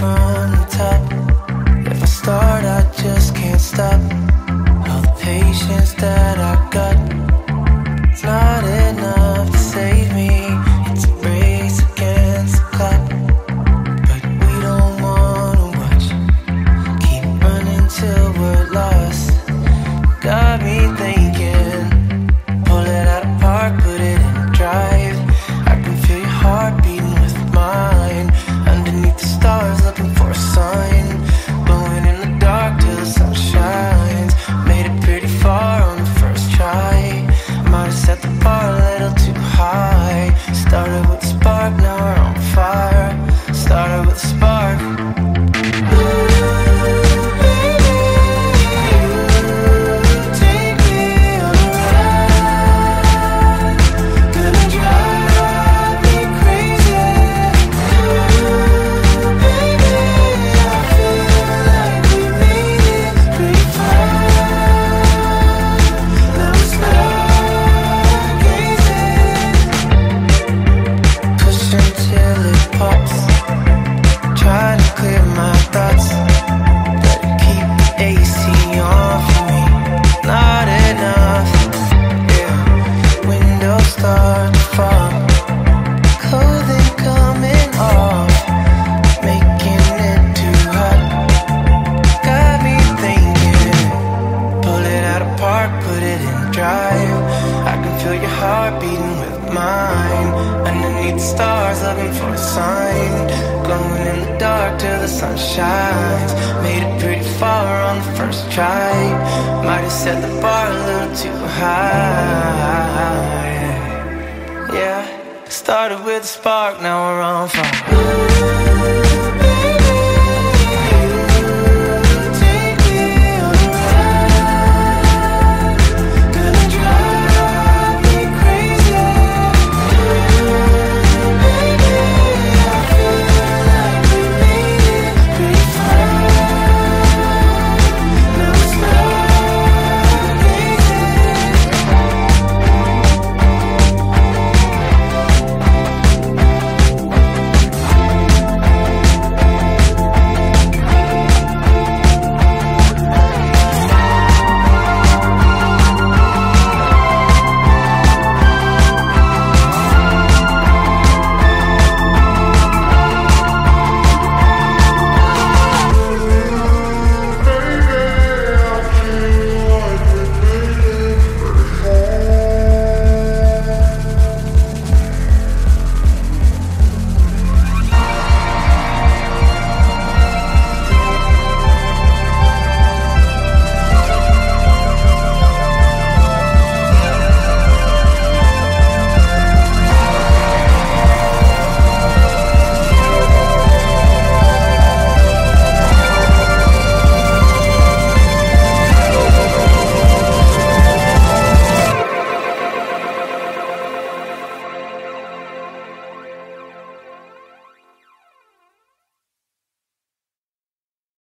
from the top. If I start, I just can't stop. All the patience that I can feel your heart beating with mine. Underneath the stars looking for a sign. Glowing in the dark till the sun shines. Made it pretty far on the first try. Might have set the bar a little too high. Yeah, started with a spark, now we're on fire.